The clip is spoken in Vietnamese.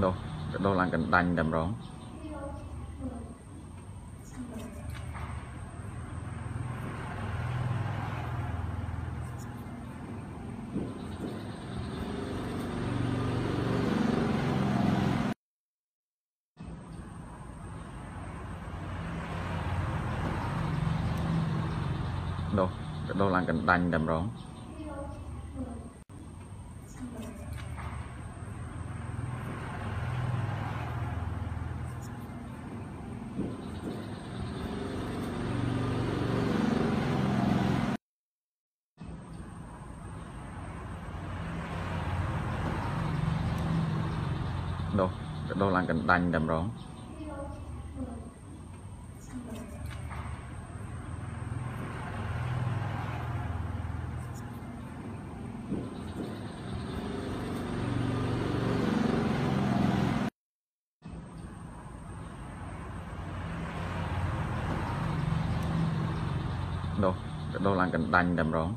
đâu? Đâu là cần đành đầm rón đâu? Đâu là cần đành đầm rón đâu đâu là cần đành đầm rón đâu đâu là cần đành đầm rón